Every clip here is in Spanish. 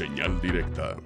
Señal directa.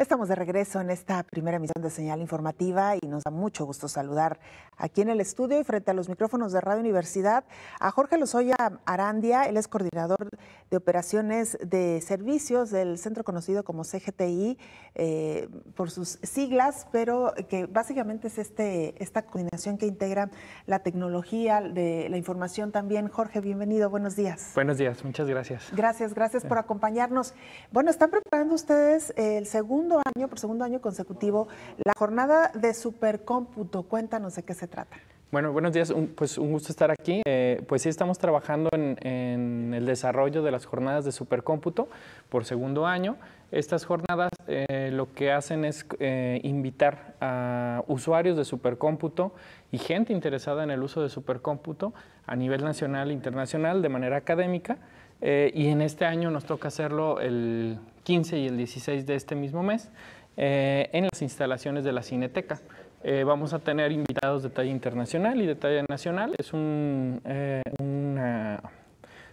Estamos de regreso en esta primera emisión de Señal Informativa y nos da mucho gusto saludar aquí en el estudio y frente a los micrófonos de Radio Universidad a Jorge Lozoya Arandia. Él es coordinador de operaciones de servicios del centro conocido como CGTI eh, por sus siglas, pero que básicamente es este, esta coordinación que integra la tecnología de la información también. Jorge, bienvenido, buenos días. Buenos días, muchas gracias. Gracias, gracias por acompañarnos. Bueno, están preparando ustedes el segundo año, por segundo año consecutivo, la jornada de supercómputo. Cuéntanos de qué se trata. Bueno, buenos días. pues un gusto estar aquí. Eh, pues sí, estamos trabajando en, el desarrollo de las jornadas de supercómputo por segundo año. Estas jornadas eh, lo que hacen es eh, invitar a usuarios de supercómputo y gente interesada en el uso de supercómputo a nivel nacional e internacional de manera académica. y en este año nos toca hacerlo el 15 y el 16 de este mismo mes eh, en las instalaciones de la Cineteca. Eh, vamos a tener invitados de talla internacional y de talla nacional. Es eh, una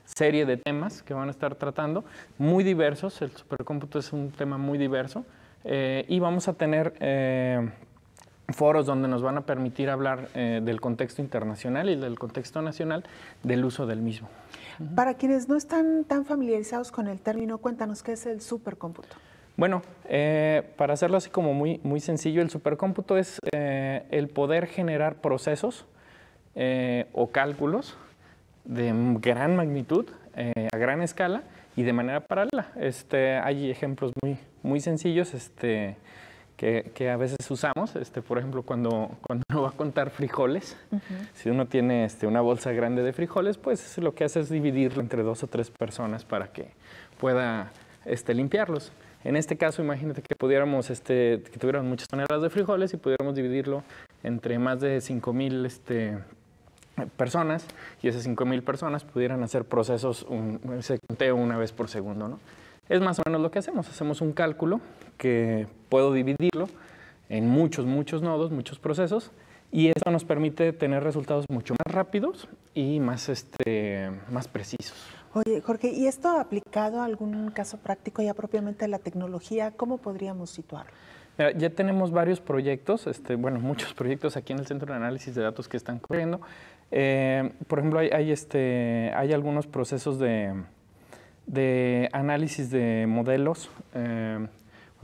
serie de temas que van a estar tratando, muy diversos. El supercómputo es un tema muy diverso. y vamos a tener foros donde nos van a permitir hablar del contexto internacional y del contexto nacional del uso del mismo. Para quienes no están tan familiarizados con el término, cuéntanos qué es el supercómputo. Bueno, eh, para hacerlo así como muy, muy sencillo, el supercómputo es eh, el poder generar procesos eh, o cálculos de gran magnitud, a gran escala y de manera paralela. Este, hay ejemplos muy, muy sencillos. Este, que, a veces usamos, este, por ejemplo, cuando, cuando uno va a contar frijoles, si uno tiene este, una bolsa grande de frijoles, pues lo que hace es dividirlo entre dos o tres personas para que pueda este, limpiarlos. En este caso, imagínate que pudiéramos, este, que tuviéramos muchas toneladas de frijoles y pudiéramos dividirlo entre más de 5 mil este, personas y esas 5 mil personas pudieran hacer procesos, un, ese conteo una vez por segundo, ¿no? Es más o menos lo que hacemos. Hacemos un cálculo que puedo dividirlo en muchos, muchos nodos, muchos procesos, y eso nos permite tener resultados mucho más rápidos y más, este, más precisos. Oye, Jorge, ¿y esto aplicado a algún caso práctico ya propiamente de la tecnología? ¿Cómo podríamos situarlo? ya tenemos varios proyectos, este, bueno, muchos proyectos aquí en el Centro de Análisis de Datos que están corriendo. Eh, por ejemplo, hay, este, hay algunos procesos de, de análisis de modelos. Eh,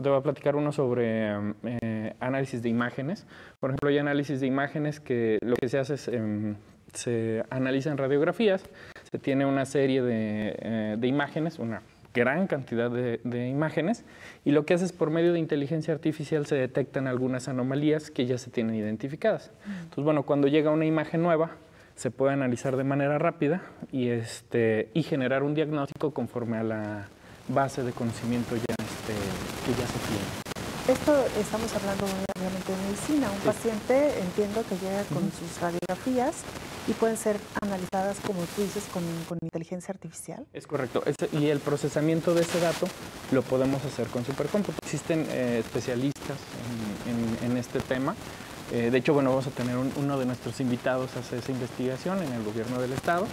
te voy a platicar uno sobre eh, análisis de imágenes. Por ejemplo, hay análisis de imágenes que lo que se hace es, em, se analizan radiografías, se tiene una serie de, eh, de imágenes, una gran cantidad de, de, imágenes, y lo que hace es por medio de inteligencia artificial se detectan algunas anomalías que ya se tienen identificadas. Entonces, bueno, cuando llega una imagen nueva, se puede analizar de manera rápida y, este, y generar un diagnóstico conforme a la base de conocimiento ya, este, que ya se tiene. Esto estamos hablando obviamente de medicina. Un paciente entiendo que llega con sus radiografías y pueden ser analizadas, como tú dices, con, inteligencia artificial. Es correcto. y el procesamiento de ese dato lo podemos hacer con supercómputo. Existen eh, especialistas en, este tema eh, de hecho, bueno, vamos a tener uno de nuestros invitados a hacer esa investigación en el gobierno del estado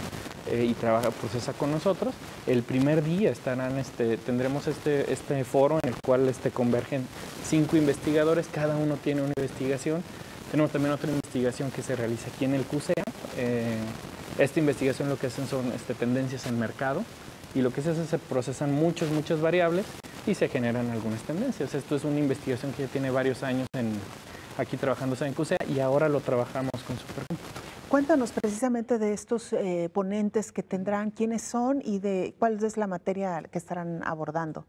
eh, y trabaja, procesa con nosotros. El primer día estarán, este, tendremos este, este foro en el cual este, convergen cinco investigadores, cada uno tiene una investigación. Tenemos también otra investigación que se realiza aquí en el CUSEA. Eh, esta investigación lo que hacen son este, tendencias en mercado y lo que se hace es se procesan muchas, muchas variables y se generan algunas tendencias. Esto es una investigación que ya tiene varios años en, aquí trabajando en CUSEA y ahora lo trabajamos con Supercómputo. Cuéntanos precisamente de estos eh, ponentes que tendrán, quiénes son y de cuál es la materia que estarán abordando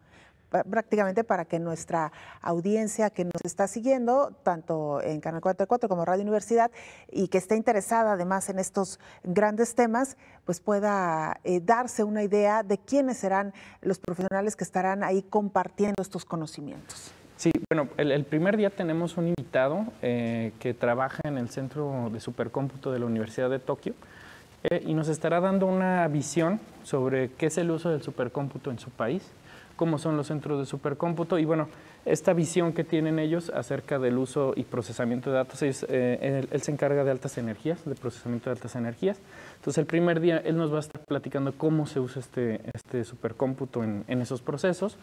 prácticamente para que nuestra audiencia que nos está siguiendo, tanto en Canal 44 como Radio Universidad, y que esté interesada además en estos grandes temas, pues pueda eh, darse una idea de quiénes serán los profesionales que estarán ahí compartiendo estos conocimientos. Sí, bueno, el, primer día tenemos un invitado eh, que trabaja en el Centro de Supercómputo de la Universidad de Tokio eh, y nos estará dando una visión sobre qué es el uso del supercómputo en su país, cómo son los centros de supercómputo y bueno, esta visión que tienen ellos acerca del uso y procesamiento de datos, eh, él, se encarga de altas energías, de procesamiento de altas energías. Entonces el primer día él nos va a estar platicando cómo se usa este, este supercómputo en, esos procesos.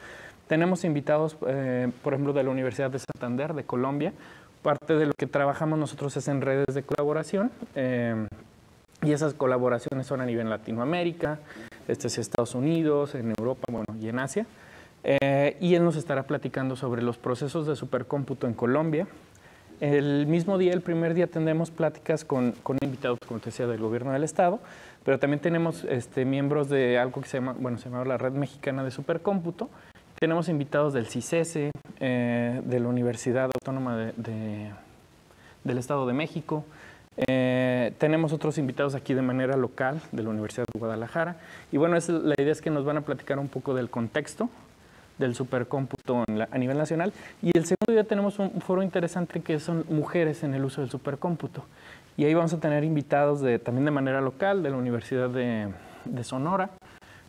Tenemos invitados, eh, por ejemplo, de la Universidad de Santander, de Colombia. Parte de lo que trabajamos nosotros es en redes de colaboración. Eh, y esas colaboraciones son a nivel Latinoamérica, este es Estados Unidos, en Europa bueno, y en Asia. Eh, y él nos estará platicando sobre los procesos de supercómputo en Colombia. El mismo día, el primer día, tendremos pláticas con, con invitados, como te decía, del gobierno del Estado, pero también tenemos este, miembros de algo que se llama, bueno, se llama la Red Mexicana de Supercómputo. Tenemos invitados del CICESE, eh, de la Universidad Autónoma de, del Estado de México, eh, tenemos otros invitados aquí de manera local de la Universidad de Guadalajara. Y bueno, es, la idea es que nos van a platicar un poco del contexto del supercómputo a nivel nacional. Y el segundo día tenemos un foro interesante que son mujeres en el uso del supercómputo. Y ahí vamos a tener invitados de, también de manera local de la Universidad de, Sonora.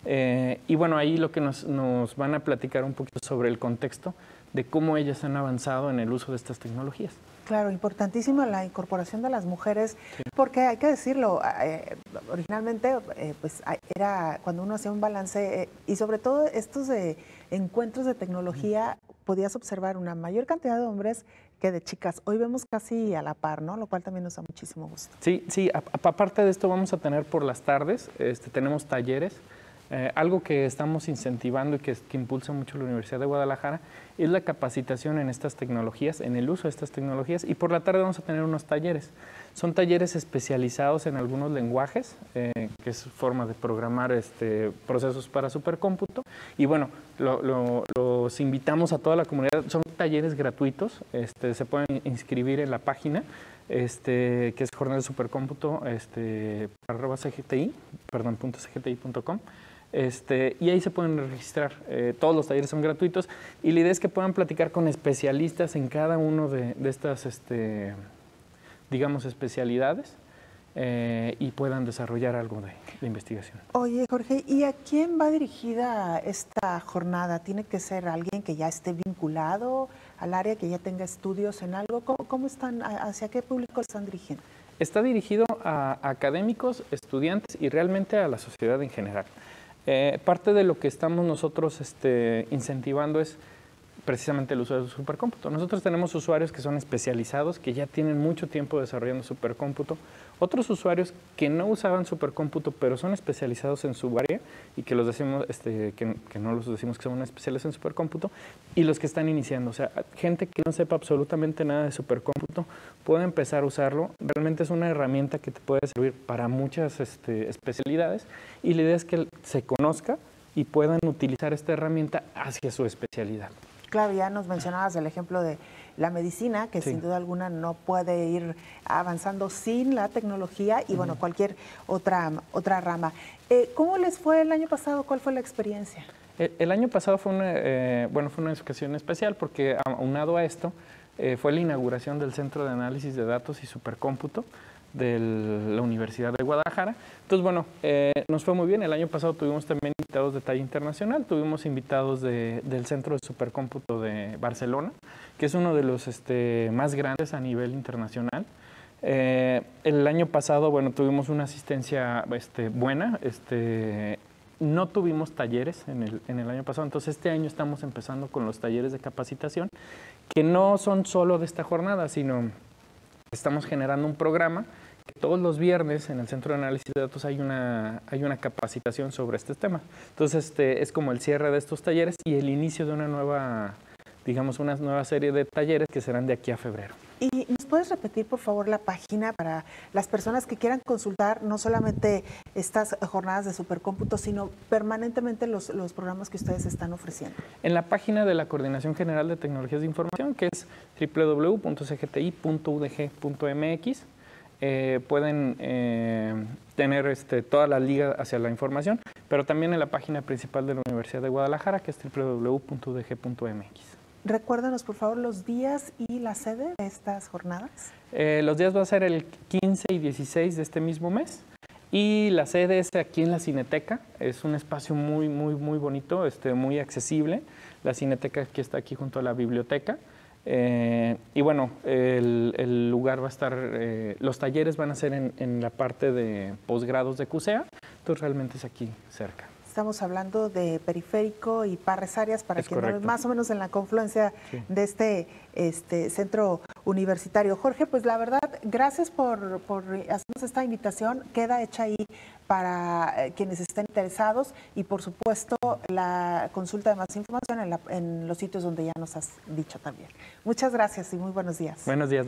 Eh, y bueno, ahí lo que nos, nos van a platicar un poquito sobre el contexto de cómo ellas han avanzado en el uso de estas tecnologías. Claro, importantísima la incorporación de las mujeres, porque hay que decirlo, eh, originalmente eh, pues era cuando uno hacía un balance eh, y sobre todo estos encuentros de tecnología podías observar una mayor cantidad de hombres que de chicas. Hoy vemos casi a la par, ¿no? Lo cual también nos da muchísimo gusto. Sí, sí, aparte de esto vamos a tener por las tardes, este, tenemos talleres algo que estamos incentivando y que, impulsa mucho la Universidad de Guadalajara es la capacitación en estas tecnologías, en el uso de estas tecnologías y por la tarde vamos a tener unos talleres. Son talleres especializados en algunos lenguajes, eh, que es forma de programar este, procesos para supercómputo y bueno, los invitamos a toda la comunidad, son talleres gratuitos, este, se pueden inscribir en la página este, que es jornal supercómputo este, arroba cgti, perdón, punto cgti.com. Este, y ahí se pueden registrar. Eh, todos los talleres son gratuitos y la idea es que puedan platicar con especialistas en cada uno de, estas, este, digamos, especialidades eh, y puedan desarrollar algo de, investigación. Oye, Jorge, ¿y a quién va dirigida esta jornada? ¿Tiene que ser alguien que ya esté vinculado al área, que ya tenga estudios en algo? ¿Cómo, están, hacia qué público están dirigiendo? Está dirigido a académicos, estudiantes y realmente a la sociedad en general. Eh, parte de lo que estamos nosotros este, incentivando es precisamente el uso de supercómputo. Nosotros tenemos usuarios que son especializados, que ya tienen mucho tiempo desarrollando supercómputo, otros usuarios que no usaban supercómputo, pero son especializados en su área y que los decimos, este, que, no los decimos que son especiales en supercómputo, y los que están iniciando. O sea, gente que no sepa absolutamente nada de supercómputo puede empezar a usarlo. Realmente es una herramienta que te puede servir para muchas este, especialidades y la idea es que se conozca y puedan utilizar esta herramienta hacia su especialidad. Claro, ya nos mencionabas el ejemplo de la medicina, que sin duda alguna no puede ir avanzando sin la tecnología y bueno, cualquier otra, otra rama. Eh, ¿Cómo les fue el año pasado? ¿Cuál fue la experiencia? El, año pasado fue una, eh, bueno, fue una ocasión especial porque aunado a esto eh, fue la inauguración del Centro de Análisis de Datos y Supercómputo de la Universidad de Guadalajara. Entonces, bueno, eh, nos fue muy bien. El año pasado tuvimos también invitados de talla internacional, tuvimos invitados del Centro de Supercómputo de Barcelona, que es uno de los este, más grandes a nivel internacional. Eh, el año pasado, bueno, tuvimos una asistencia este, buena, este, no tuvimos talleres en el, en el, año pasado, entonces este año estamos empezando con los talleres de capacitación, que no son solo de esta jornada, sino estamos generando un programa todos los viernes en el Centro de Análisis de Datos hay una, hay una capacitación sobre este tema. Entonces, este, es como el cierre de estos talleres y el inicio de una nueva, digamos, una nueva serie de talleres que serán de aquí a febrero. ¿Y nos puedes repetir, por favor, la página para las personas que quieran consultar no solamente estas jornadas de supercómputo, sino permanentemente los, los programas que ustedes están ofreciendo? En la página de la Coordinación General de Tecnologías de Información, que es www.cgti.udg.mx, eh, pueden eh, tener este, toda la liga hacia la información, pero también en la página principal de la Universidad de Guadalajara, que es www.udg.mx. Recuérdanos, por favor, los días y la sede de estas jornadas. Eh, los días va a ser el 15 y 16 de este mismo mes. Y la sede es aquí en la Cineteca, es un espacio muy, muy, muy bonito, este, muy accesible. La Cineteca que está aquí junto a la biblioteca. Eh, y bueno, el, lugar va a estar, eh, los talleres van a ser en, en la parte de posgrados de CUSEA, entonces realmente es aquí cerca. Estamos hablando de periférico y Parres Arias, para que más o menos en la confluencia de este, este centro universitario. Jorge, pues la verdad, gracias por, por hacernos esta invitación. Queda hecha ahí para eh, quienes estén interesados y por supuesto la consulta de más información en, en los sitios donde ya nos has dicho también. Muchas gracias y muy buenos días. Buenos días.